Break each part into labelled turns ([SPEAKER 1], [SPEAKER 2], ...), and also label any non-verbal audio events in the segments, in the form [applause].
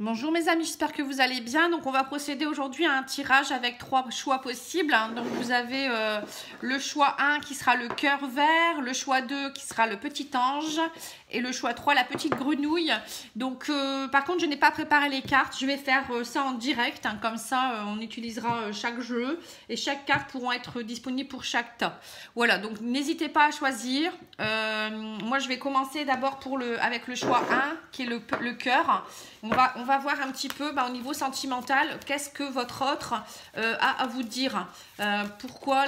[SPEAKER 1] Bonjour mes amis, j'espère que vous allez bien. Donc on va procéder aujourd'hui à un tirage avec trois choix possibles. Donc vous avez euh, le choix 1 qui sera le cœur vert, le choix 2 qui sera le petit ange et le choix 3 la petite grenouille. Donc euh, par contre je n'ai pas préparé les cartes, je vais faire euh, ça en direct. Hein. comme ça on utilisera chaque jeu et chaque carte pourront être disponibles pour chaque tas. Voilà donc n'hésitez pas à choisir. moi je vais commencer d'abord le avec le choix 1 qui est le, le cœur. On va voir un petit peu bah, au niveau sentimental, qu'est-ce que votre autre euh, a à vous dire. Euh, pourquoi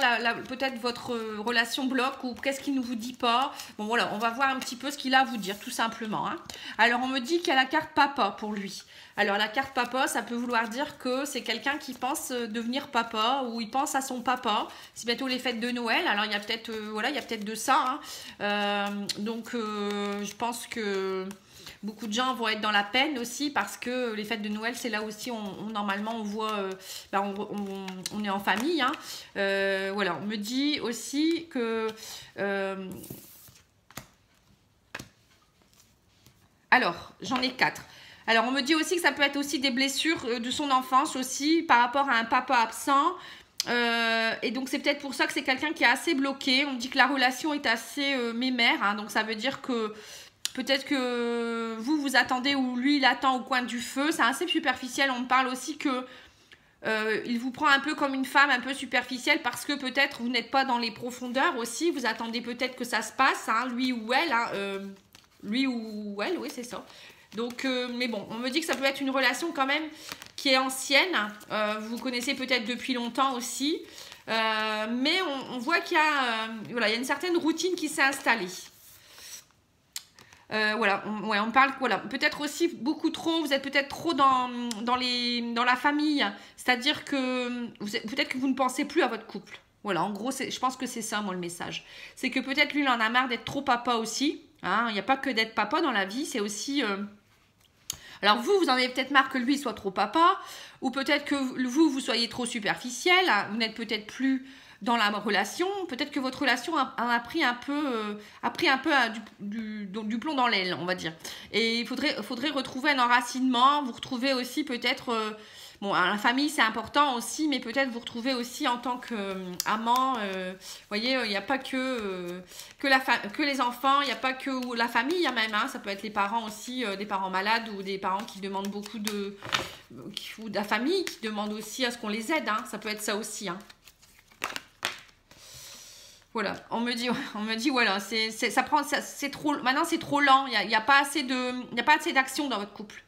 [SPEAKER 1] peut-être votre relation bloque ou qu'est-ce qu'il ne vous dit pas. Bon voilà, on va voir un petit peu ce qu'il a à vous dire tout simplement. Hein. Alors on me dit qu'il y a la carte papa pour lui. Alors la carte papa, ça peut vouloir dire que c'est quelqu'un qui pense euh, devenir papa ou il pense à son papa. C'est bientôt les fêtes de Noël. Alors il y a peut-être voilà, peut-être de ça. Hein. donc je pense que Beaucoup de gens vont être dans la peine aussi parce que les fêtes de Noël, c'est là aussi, on, normalement, on voit, euh, bah, on, est en famille. Hein. Euh, voilà, on me dit aussi que... Euh, alors, j'en ai quatre. Alors, on me dit aussi que ça peut être aussi des blessures de son enfance aussi par rapport à un papa absent. et donc, c'est peut-être pour ça que c'est quelqu'un qui est assez bloqué. On me dit que la relation est assez mémère. Hein. donc, ça veut dire que Peut-être que vous, vous attendez ou lui, il attend au coin du feu. C'est assez superficiel. On me parle aussi que euh, il vous prend un peu comme une femme un peu superficielle parce que peut-être vous n'êtes pas dans les profondeurs aussi. Vous attendez peut-être que ça se passe, hein, lui ou elle. Hein, euh, lui ou elle, oui, c'est ça. Donc, euh, mais bon, on me dit que ça peut être une relation quand même qui est ancienne. vous connaissez peut-être depuis longtemps aussi. mais on, voit qu'il y, voilà, il y a une certaine routine qui s'est installée. Euh, voilà, on, ouais, on parle, voilà, peut-être aussi beaucoup trop, vous êtes peut-être trop dans, dans, les, dans la famille, c'est-à-dire que peut-être que vous ne pensez plus à votre couple. Voilà, en gros, je pense que c'est ça, moi, le message. C'est que peut-être lui, il en a marre d'être trop papa aussi. Hein. Il n'y a pas que d'être papa dans la vie, c'est aussi... Euh, alors vous, vous en avez peut-être marre que lui soit trop papa, ou peut-être que vous, vous soyez trop superficiel, vous n'êtes peut-être plus dans la relation, peut-être que votre relation a, pris un peu, euh, a pris un peu euh, du, du, plomb dans l'aile, on va dire. Et il faudrait, faudrait retrouver un enracinement, vous retrouvez aussi peut-être... Euh, bon, la famille c'est important aussi, mais peut-être vous retrouvez aussi en tant qu'amant. vous voyez, il n'y a pas que, que, la que les enfants, il n'y a pas que la famille même. Hein, ça peut être les parents aussi, des parents malades ou des parents qui demandent beaucoup de. ou de la famille qui demandent aussi à ce qu'on les aide. Hein, ça peut être ça aussi. Hein. Voilà, on me dit, on me dit voilà, c'est, ça prend, c'est trop, maintenant c'est trop lent, il n'y a, a, pas assez de, il a pas assez d'action dans votre couple.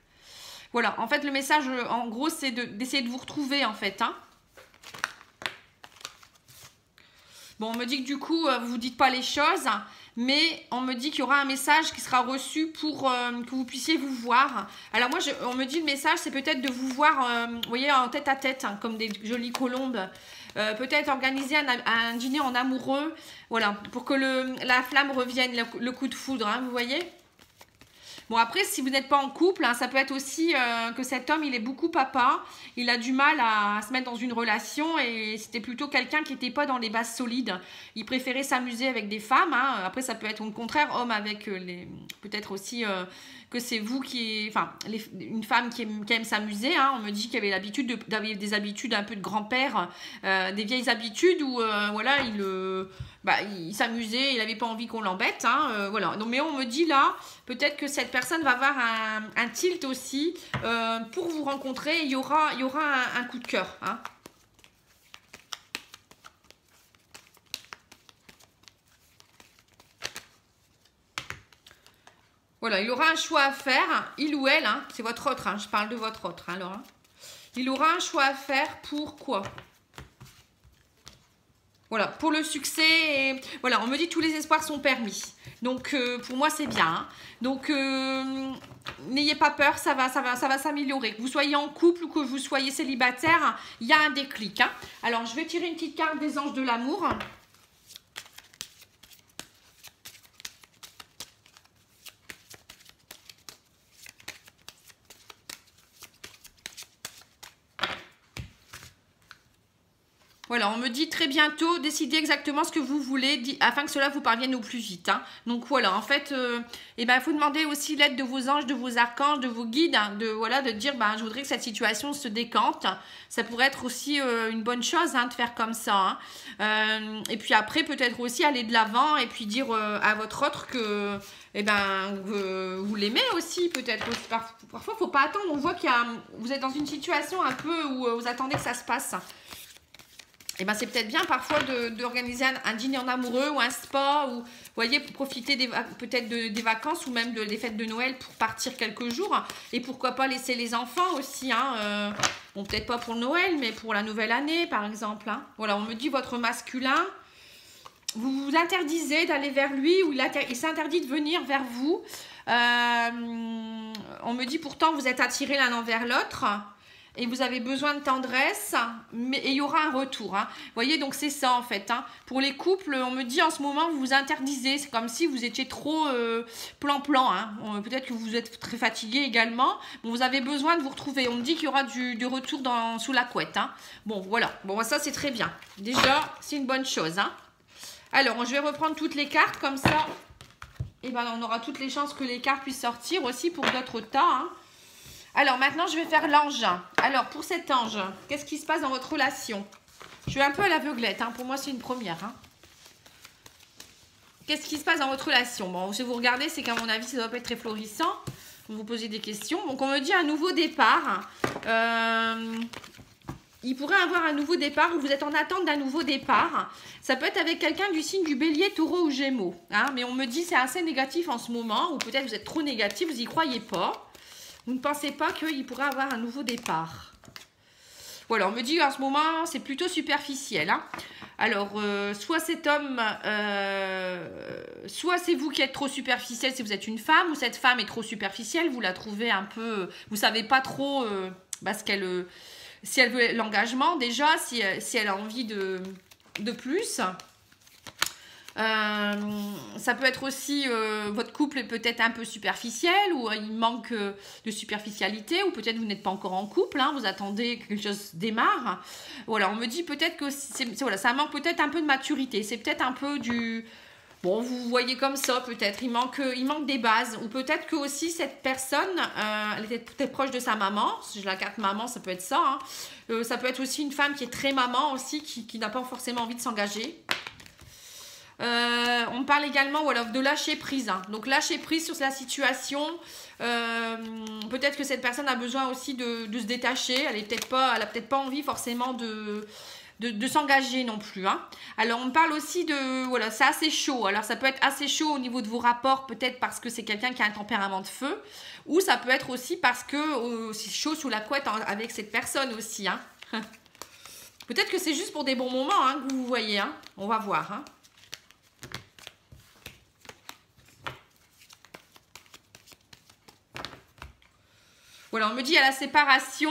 [SPEAKER 1] Voilà, en fait le message, en gros, c'est d'essayer de, vous retrouver en fait. Hein. Bon, on me dit que du coup, euh, vous vous dites pas les choses, mais on me dit qu'il y aura un message qui sera reçu pour euh, que vous puissiez vous voir. Alors moi, on me dit le message, c'est peut-être de vous voir, euh, vous voyez, en tête à tête, hein, comme des jolies colombes. Euh, peut-être organiser un, dîner en amoureux, voilà, pour que la flamme revienne, le, coup de foudre, hein, vous voyez Bon, après, si vous n'êtes pas en couple, hein, ça peut être aussi euh, que cet homme, il est beaucoup papa. Il a du mal à, se mettre dans une relation et c'était plutôt quelqu'un qui n'était pas dans les bases solides. Il préférait s'amuser avec des femmes. Hein. Après, ça peut être au contraire, homme avec euh, les... Peut-être aussi que c'est vous qui... Enfin, une femme qui aime, s'amuser. Hein. On me dit qu'il avait l'habitude d'avoir des habitudes un peu de grand-père, euh, des vieilles habitudes où, euh, voilà, il... Euh, bah, il s'amusait, il n'avait pas envie qu'on l'embête. Hein, voilà. Donc, mais on me dit là, peut-être que cette personne va avoir un, tilt aussi. pour vous rencontrer, il y aura, il y aura un, coup de cœur. Hein. Voilà, il aura un choix à faire, il ou elle, hein, c'est votre autre, hein, je parle de votre autre, hein. Il aura un choix à faire pour quoi? Voilà, pour le succès, voilà, on me dit tous les espoirs sont permis. Donc, euh, pour moi, c'est bien. Donc, euh, n'ayez pas peur, ça va, ça va, ça va s'améliorer. Que vous soyez en couple ou que vous soyez célibataire, il y a un déclic. Alors, je vais tirer une petite carte des anges de l'amour. On me dit très bientôt, décidez exactement ce que vous voulez afin que cela vous parvienne au plus vite. Hein. Donc voilà, en fait, euh, eh ben, il faut demander aussi l'aide de vos anges, de vos archanges, de vos guides, hein, de, voilà, de dire, ben, je voudrais que cette situation se décante. Ça pourrait être aussi euh, une bonne chose hein, de faire comme ça. Euh, et puis après, peut-être aussi aller de l'avant et puis dire à votre autre que eh ben, vous, l'aimez aussi, peut-être. Parfois, il ne faut pas attendre. On voit qu'il vous êtes dans une situation un peu où vous attendez que ça se passe eh ben c'est peut-être bien parfois d'organiser un, dîner en amoureux ou un spa ou voyez profiter peut-être des vacances ou même de, des fêtes de Noël pour partir quelques jours. Et pourquoi pas laisser les enfants aussi hein, euh, bon peut-être pas pour Noël mais pour la nouvelle année par exemple hein. voilà on me dit votre masculin vous vous interdisez d'aller vers lui ou il, s'interdit de venir vers vous. Euh, on me dit pourtant vous êtes attirés l'un envers l'autre et vous avez besoin de tendresse, mais il y aura un retour. Hein. Vous voyez, donc c'est ça en fait. Hein. Pour les couples, on me dit en ce moment, vous vous interdisez. C'est comme si vous étiez trop plan-plan. Euh, hein. Peut-être que vous êtes très fatigué également. Bon, vous avez besoin de vous retrouver. On me dit qu'il y aura du, retour dans, sous la couette. Bon, voilà. Bon, ça c'est très bien. Déjà, c'est une bonne chose. Alors, je vais reprendre toutes les cartes comme ça. Et eh ben, on aura toutes les chances que les cartes puissent sortir aussi pour d'autres tas. Alors maintenant, je vais faire l'ange. Alors pour cet ange, qu'est-ce qui se passe dans votre relation? Je vais un peu à l'aveuglette. Hein. Pour moi, c'est une première. Hein. Qu'est-ce qui se passe dans votre relation? Bon, si vous regardez, c'est qu'à mon avis, ça ne doit pas être très florissant. Vous vous posez des questions. Donc on me dit un nouveau départ. Euh, il pourrait avoir un nouveau départ ou vous êtes en attente d'un nouveau départ. Ça peut être avec quelqu'un du signe du bélier, taureau ou gémeaux. Hein. Mais on me dit c'est assez négatif en ce moment ou peut-être vous êtes trop négatif, vous n'y croyez pas. Vous ne pensez pas qu'il pourrait avoir un nouveau départ? Voilà, on me dit en ce moment, c'est plutôt superficiel. Hein. Alors, euh, soit cet homme, euh, soit c'est vous qui êtes trop superficiel si vous êtes une femme, ou cette femme est trop superficielle, vous la trouvez un peu, vous savez pas trop euh, bah, qu'elle, si elle veut l'engagement déjà, si, si elle a envie de, de plus. Euh, ça peut être aussi, euh, votre couple est peut-être un peu superficiel ou il manque euh, de superficialité ou peut-être vous n'êtes pas encore en couple, hein, vous attendez que quelque chose démarre. Voilà, on me dit peut-être que voilà, ça manque peut-être un peu de maturité, c'est peut-être un peu du... Bon, vous voyez comme ça peut-être, il manque, il manque des bases. Ou peut-être que aussi cette personne, elle était peut-être proche de sa maman. Si je la carte maman, ça peut être ça. Hein. ça peut être aussi une femme qui est très maman aussi, qui, qui n'a pas forcément envie de s'engager. Euh, on parle également de lâcher prise. Hein. Donc lâcher prise sur la situation. Euh, peut-être que cette personne a besoin aussi de, se détacher. Elle n'a peut-être pas, envie forcément de, s'engager non plus. Hein. Alors on parle aussi de... Voilà, c'est assez chaud. Alors ça peut être assez chaud au niveau de vos rapports, peut-être parce que c'est quelqu'un qui a un tempérament de feu. Ou ça peut être aussi parce que euh, c'est chaud sous la couette avec cette personne aussi. Hein. [laughs] peut-être que c'est juste pour des bons moments que vous voyez. On va voir. Voilà, on me dit à la séparation,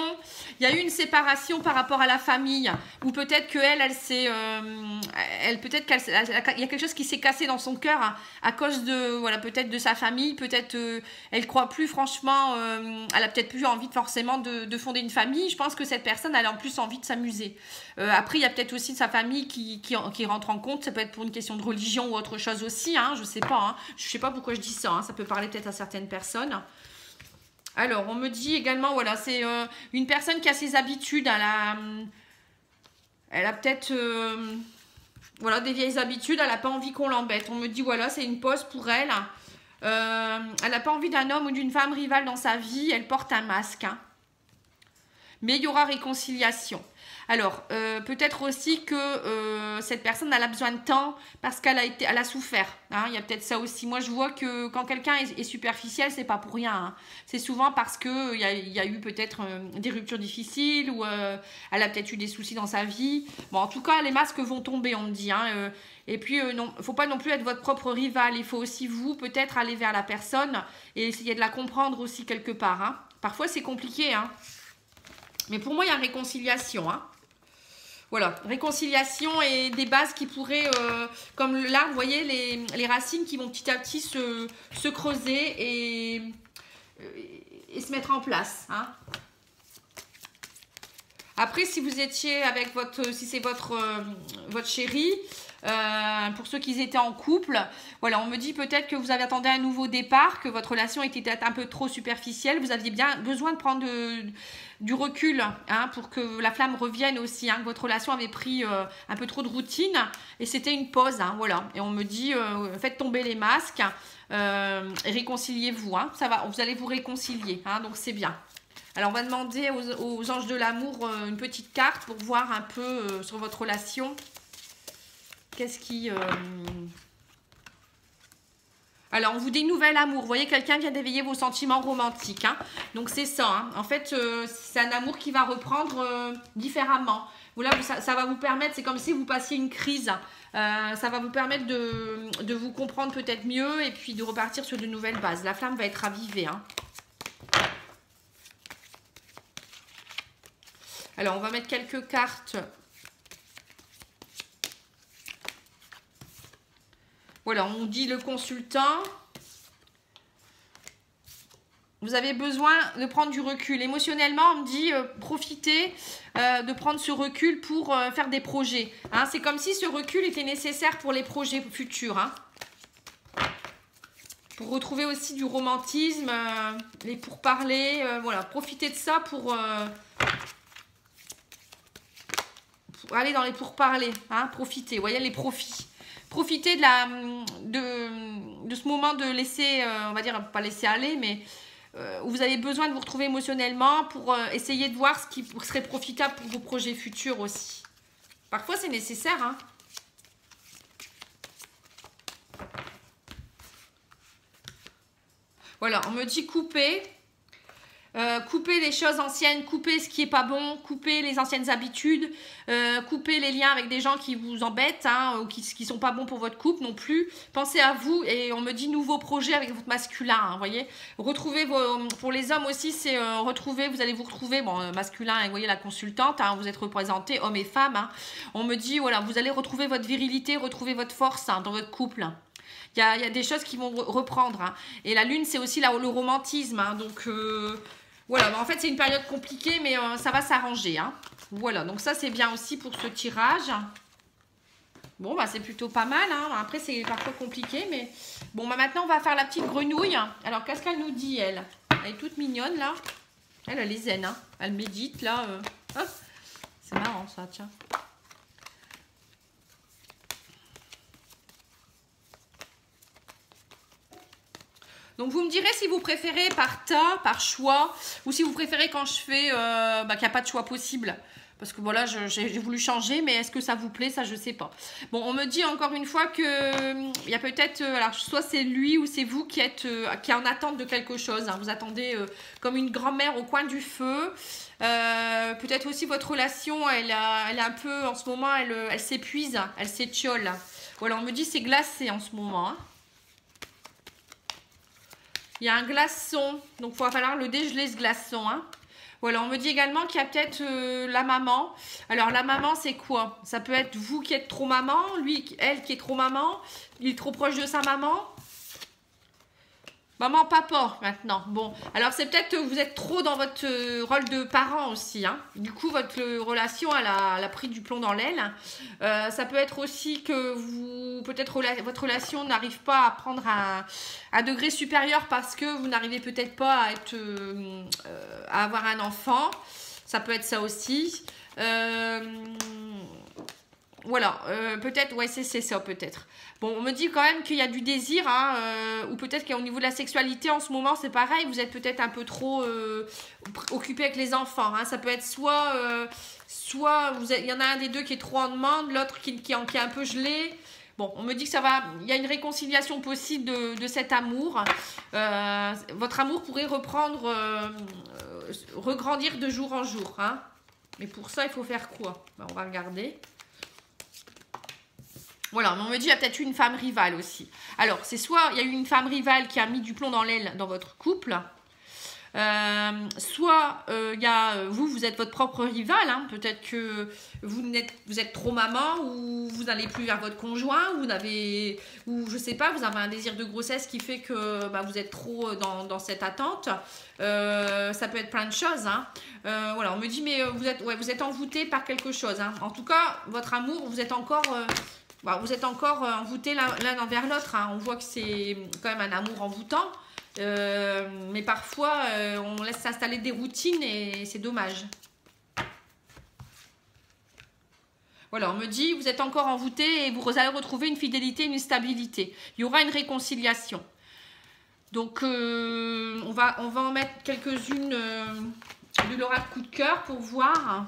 [SPEAKER 1] il y a eu une séparation par rapport à la famille, ou peut-être qu'elle, elle, s'est, euh, elle, peut-être qu'elle, il y a quelque chose qui s'est cassé dans son cœur à, cause de, voilà, peut-être de sa famille, peut-être euh, elle croit plus franchement, euh, elle a peut-être plus envie forcément de, fonder une famille. Je pense que cette personne, elle a en plus envie de s'amuser. après, il y a peut-être aussi sa famille qui, qui, rentre en compte. Ça peut être pour une question de religion ou autre chose aussi. Hein, je sais pas. Hein. Je sais pas pourquoi je dis ça. Hein. ça peut parler peut-être à certaines personnes. Alors, on me dit également, voilà, c'est euh, une personne qui a ses habitudes. Elle a, elle a peut-être euh, voilà, des vieilles habitudes. Elle n'a pas envie qu'on l'embête. On me dit, voilà, c'est une pause pour elle. Euh, elle n'a pas envie d'un homme ou d'une femme rivale dans sa vie. Elle porte un masque. Hein. Mais il y aura réconciliation. Alors, euh, peut-être aussi que euh, cette personne elle a besoin de temps parce qu'elle a, été, elle a souffert. Hein. Il y a peut-être ça aussi. Moi, je vois que quand quelqu'un est, est, superficiel, c'est pas pour rien. Hein. C'est souvent parce qu'il y a, y a eu peut-être euh, des ruptures difficiles ou elle a peut-être eu des soucis dans sa vie. Bon, en tout cas, les masques vont tomber, on me dit. Hein. et puis, il ne faut pas non plus être votre propre rival. Il faut aussi, vous, peut-être aller vers la personne et essayer de la comprendre aussi quelque part. Parfois, c'est compliqué. Mais pour moi, il y a réconciliation. Voilà, réconciliation et des bases qui pourraient, euh, comme là, vous voyez, les, racines qui vont petit à petit se, creuser et, et, se mettre en place. Hein. Après, si vous étiez avec votre, si c'est votre, votre chéri, euh, pour ceux qui étaient en couple, voilà, on me dit peut-être que vous avez attendu un nouveau départ, que votre relation était peut-être un peu trop superficielle. Vous aviez bien besoin de prendre du recul hein, pour que la flamme revienne aussi. Hein, que votre relation avait pris euh, un peu trop de routine et c'était une pause. Hein, voilà. Et on me dit euh, faites tomber les masques réconciliez-vous. ça va, vous allez vous réconcilier. donc c'est bien. Alors, on va demander aux, anges de l'amour une petite carte pour voir un peu sur votre relation. Qu'est-ce qui... Euh, Alors, on vous dit nouvel amour. Vous voyez, quelqu'un vient d'éveiller vos sentiments romantiques. Hein. Donc, c'est ça. Hein. En fait, euh, c'est un amour qui va reprendre euh, différemment. Voilà, ça, va vous permettre, c'est comme si vous passiez une crise. ça va vous permettre de, vous comprendre peut-être mieux et puis de repartir sur de nouvelles bases. La flamme va être ravivée. Hein. Alors, on va mettre quelques cartes Voilà, on dit le consultant. Vous avez besoin de prendre du recul. Émotionnellement, on me dit euh, profitez euh, de prendre ce recul pour euh, faire des projets. Hein. C'est comme si ce recul était nécessaire pour les projets futurs. Hein. Pour retrouver aussi du romantisme, les pourparlers. voilà, profitez de ça pour, aller dans les pourparlers. Hein. Profitez, voyez les profits profitez de, la, de, de ce moment de laisser, euh, on va dire, pas laisser aller, mais euh, où vous avez besoin de vous retrouver émotionnellement pour euh, essayer de voir ce qui serait profitable pour vos projets futurs aussi. Parfois, c'est nécessaire. Hein. Voilà, on me dit couper. Euh, couper les choses anciennes, couper ce qui est pas bon, couper les anciennes habitudes, euh, couper les liens avec des gens qui vous embêtent hein, ou qui, qui sont pas bons pour votre couple non plus. Pensez à vous et on me dit nouveau projet avec votre masculin, hein, voyez. Retrouvez vos, pour les hommes aussi, c'est euh, retrouver, vous allez vous retrouver, bon, masculin, vous voyez la consultante, hein, vous êtes représenté, hommes et femmes. On me dit, voilà, vous allez retrouver votre virilité, retrouver votre force dans votre couple. Il y, a, des choses qui vont reprendre. Et la lune, c'est aussi le romantisme. donc, voilà, bah, en fait, c'est une période compliquée, mais euh, ça va s'arranger. Hein. Voilà, donc ça, c'est bien aussi pour ce tirage. Bon, bah c'est plutôt pas mal. Hein. Après, c'est parfois compliqué, mais... Bon, bah maintenant, on va faire la petite grenouille. Alors, qu'est-ce qu'elle nous dit, elle? Elle est toute mignonne, là. Elle, elle est zen, hein. Elle médite, là. Euh. Ah, c'est marrant, ça, tiens. Donc vous me direz si vous préférez par tas, par choix, ou si vous préférez quand je fais euh, bah, qu'il n'y a pas de choix possible. Parce que voilà, j'ai voulu changer, mais est-ce que ça vous plaît? Ça, je sais pas. Bon, on me dit encore une fois que il y a peut-être, euh, alors soit c'est lui ou c'est vous qui êtes euh, qui en attente de quelque chose. Hein. Vous attendez comme une grand-mère au coin du feu. peut-être aussi votre relation, elle, est un peu en ce moment, elle s'épuise, elle s'étiole. Voilà, on me dit c'est glacé en ce moment. Hein. Il y a un glaçon. Donc, il va falloir le dégeler, ce glaçon. Hein. Voilà, on me dit également qu'il y a peut-être euh, la maman. Alors, la maman, c'est quoi? Ça peut être vous qui êtes trop maman, lui, elle qui est trop maman, il est trop proche de sa maman? Maman, papa, maintenant. Bon, alors c'est peut-être que vous êtes trop dans votre euh, rôle de parent aussi. Hein. Du coup, votre euh, relation, elle a, pris du plomb dans l'aile. Euh, ça peut être aussi que vous, peut-être votre relation n'arrive pas à prendre un, degré supérieur parce que vous n'arrivez peut-être pas à, être, à avoir un enfant. Ça peut être ça aussi. Voilà, peut-être, ouais, c'est ça peut-être. Bon, on me dit quand même qu'il y a du désir, hein, euh, ou peut-être qu'au niveau de la sexualité, en ce moment, c'est pareil, vous êtes peut-être un peu trop euh, occupé avec les enfants. Hein. Ça peut être soit, euh, soit il y en a un des deux qui est trop en demande, l'autre qui, qui, est un peu gelé. Bon, on me dit que ça va, il y a une réconciliation possible de, cet amour. votre amour pourrait reprendre, regrandir de jour en jour. Hein. Mais pour ça, il faut faire quoi? Ben, On va regarder. Voilà, mais on me dit qu'il y a peut-être une femme rivale aussi. Alors, c'est soit il y a eu une femme rivale qui a mis du plomb dans l'aile dans votre couple. Euh, soit il y a, vous, vous êtes votre propre rival, hein. peut-être que vous, êtes, trop maman ou vous n'allez plus vers votre conjoint, ou vous n'avez, ou je sais pas, vous avez un désir de grossesse qui fait que bah, vous êtes trop dans, dans cette attente. ça peut être plein de choses. Hein. voilà, on me dit, mais vous êtes, ouais, vous êtes envoûté par quelque chose. Hein. En tout cas, votre amour, vous êtes encore bah, vous êtes encore euh, envoûtés l'un envers l'autre. Hein. On voit que c'est quand même un amour envoûtant. Euh, mais parfois, euh, on laisse s'installer des routines et c'est dommage. Voilà, on me dit, vous êtes encore envoûté et vous allez retrouver une fidélité, une stabilité. Il y aura une réconciliation. Donc, on, va, on va en mettre quelques-unes de l'oracle coup de cœur pour voir.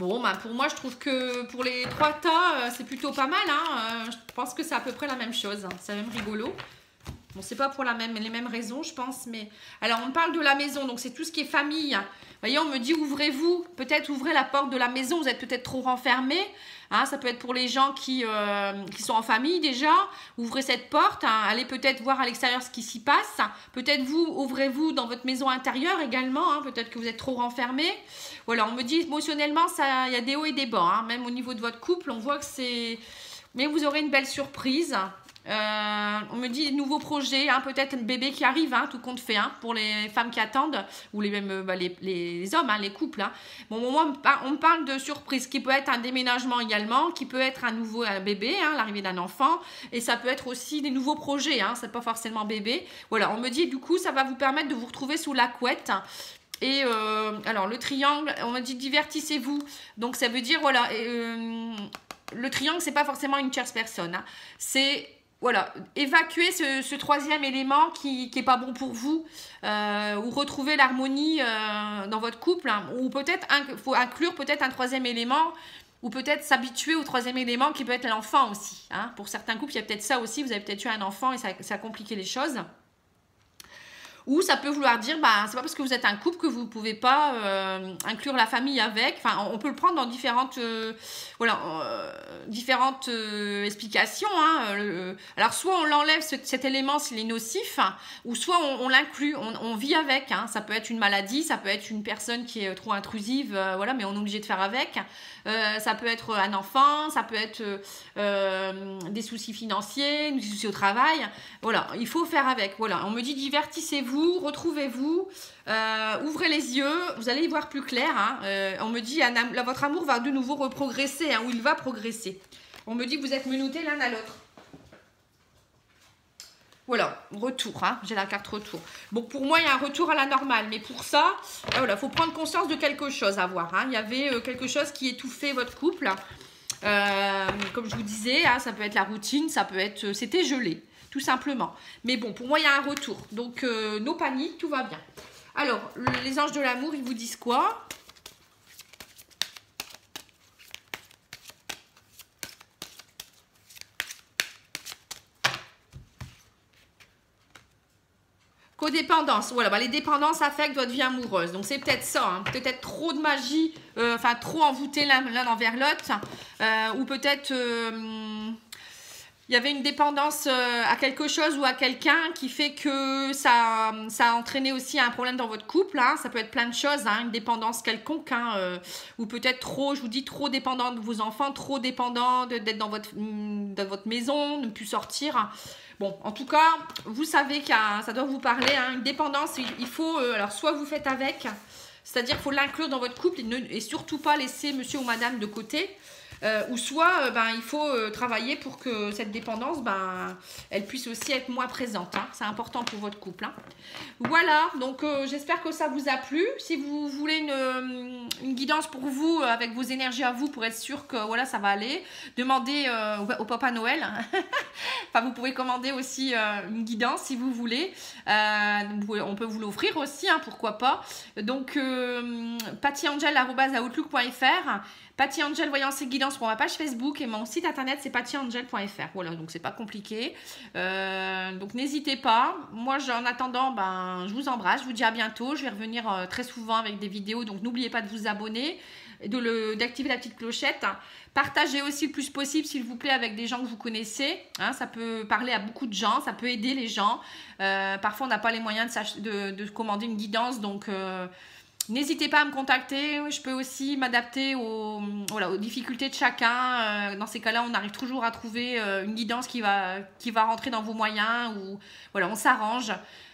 [SPEAKER 1] Bon, bah pour moi, je trouve que pour les trois tas, euh, c'est plutôt pas mal. Hein. Euh, je pense que c'est à peu près la même chose. Hein. C'est même rigolo. Bon, c'est pas pour la même, les mêmes raisons, je pense, mais... Alors, on parle de la maison, donc c'est tout ce qui est famille. Vous voyez, on me dit, ouvrez-vous, peut-être ouvrez la porte de la maison, vous êtes peut-être trop renfermé. Hein, ça peut être pour les gens qui, euh, qui sont en famille déjà. Ouvrez cette porte, hein, allez peut-être voir à l'extérieur ce qui s'y passe. Peut-être vous, ouvrez-vous dans votre maison intérieure également. Hein, peut-être que vous êtes trop renfermé. Voilà, on me dit émotionnellement, il y a des hauts et des bas. même au niveau de votre couple, on voit que c'est... Mais vous aurez une belle surprise. Euh, on me dit nouveaux projets, hein, peut-être un bébé qui arrive, hein, tout compte fait, hein, pour les femmes qui attendent, ou les, même, bah, les, hommes, les couples. Bon, moi, on me parle de surprise, qui peut être un déménagement également, qui peut être un nouveau bébé, l'arrivée d'un enfant, et ça peut être aussi des nouveaux projets, c'est pas forcément bébé. Voilà, on me dit, du coup, ça va vous permettre de vous retrouver sous la couette. Et euh, alors, le triangle, on me dit divertissez-vous. Donc, ça veut dire, voilà, euh, le triangle, c'est pas forcément une tierce personne. C'est voilà, évacuer ce, troisième élément qui n'est pas bon pour vous, euh, ou retrouver l'harmonie euh, dans votre couple, hein. ou peut-être inclure peut-être un troisième élément, ou peut-être s'habituer au troisième élément qui peut être l'enfant aussi. Hein. Pour certains couples, il y a peut-être ça aussi, vous avez peut-être eu un enfant et ça, ça a compliqué les choses. Ou ça peut vouloir dire, bah, c'est pas parce que vous êtes un couple que vous pouvez pas euh, inclure la famille avec. Enfin, on peut le prendre dans différentes, euh, voilà, euh, différentes explications. Hein. alors, soit on l'enlève cet élément s'il est nocif, ou soit on, l'inclut, on, vit avec. Hein. Ça peut être une maladie, ça peut être une personne qui est trop intrusive, voilà, mais on est obligé de faire avec. ça peut être un enfant, ça peut être des soucis financiers, des soucis au travail. Voilà, il faut faire avec. Voilà, on me dit divertissez-vous retrouvez-vous, euh, ouvrez les yeux, vous allez y voir plus clair. Hein. Euh, on me dit, votre amour va de nouveau reprogresser, hein, ou il va progresser. On me dit que vous êtes menottés l'un à l'autre. Voilà, retour, hein, j'ai la carte retour. Bon, pour moi, il y a un retour à la normale, mais pour ça, euh, voilà, faut prendre conscience de quelque chose à voir. Il y avait quelque chose qui étouffait votre couple. comme je vous disais, ça peut être la routine, ça peut être... C'était gelé tout simplement. Mais bon, pour moi, il y a un retour. Donc, euh, nos paniques, tout va bien. Alors, les anges de l'amour, ils vous disent quoi? Codépendance, voilà, bah, les dépendances affectent votre vie amoureuse. Donc c'est peut-être ça, hein. peut-être trop de magie, euh, enfin trop envoûté l'un envers l'autre, euh, ou peut-être il y avait une dépendance euh, à quelque chose ou à quelqu'un qui fait que ça, a entraîné aussi un problème dans votre couple. Hein. Ça peut être plein de choses, hein. une dépendance quelconque, hein, euh, ou peut-être trop, je vous dis, trop dépendant de vos enfants, trop dépendant d'être dans votre, mm, dans votre maison, de ne plus sortir. Bon, en tout cas, vous savez que ça doit vous parler. Une dépendance, il faut, euh, alors soit vous faites avec, c'est-à-dire qu'il faut l'inclure dans votre couple et, ne, et surtout pas laisser monsieur ou madame de côté. Euh, ou soit euh, ben, il faut euh, travailler pour que cette dépendance, ben, elle puisse aussi être moins présente. Hein. C'est important pour votre couple. Hein. Voilà, donc j'espère que ça vous a plu. Si vous voulez une, guidance pour vous, avec vos énergies à vous, pour être sûr que voilà, ça va aller, demandez au Papa Noël. [laughs] enfin, vous pouvez commander aussi une guidance si vous voulez. on peut vous l'offrir aussi, hein, pourquoi pas. Donc, pattyangel.outlook.fr Patty Angel, voyance et guidance pour ma page Facebook et mon site internet c'est pattyangel.fr. Voilà, donc c'est pas compliqué. Euh, donc n'hésitez pas. Moi, en attendant, ben, je vous embrasse. Je vous dis à bientôt. Je vais revenir euh, très souvent avec des vidéos. Donc n'oubliez pas de vous abonner. d'activer la petite clochette. Partagez aussi le plus possible, s'il vous plaît, avec des gens que vous connaissez. Hein, ça peut parler à beaucoup de gens, ça peut aider les gens. Euh, parfois, on n'a pas les moyens de, de, commander une guidance, donc n'hésitez pas à me contacter. Je peux aussi m'adapter aux, difficultés de chacun. Euh, dans ces cas-là, on arrive toujours à trouver une guidance qui va, qui va rentrer dans vos moyens. Ou voilà, on s'arrange.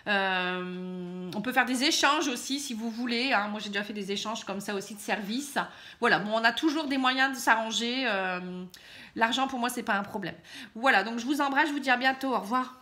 [SPEAKER 1] Euh, on peut faire des échanges aussi si vous voulez. Hein. Moi, j'ai déjà fait des échanges comme ça aussi de services. Voilà, bon, on a toujours des moyens de s'arranger. Euh, l'argent, pour moi, c'est pas un problème. Voilà, donc je vous embrasse, je vous dis à bientôt. Au revoir.